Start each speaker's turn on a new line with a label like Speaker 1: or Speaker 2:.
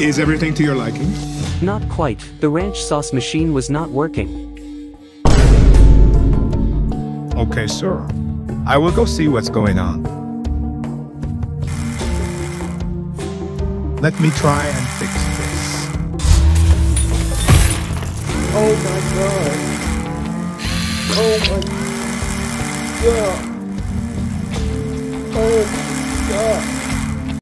Speaker 1: Is everything to your liking?
Speaker 2: Not quite, the ranch sauce machine was not working.
Speaker 1: Okay, sir. I will go see what's going on. Let me try and fix this.
Speaker 3: Oh my god. Oh my god. Oh my god.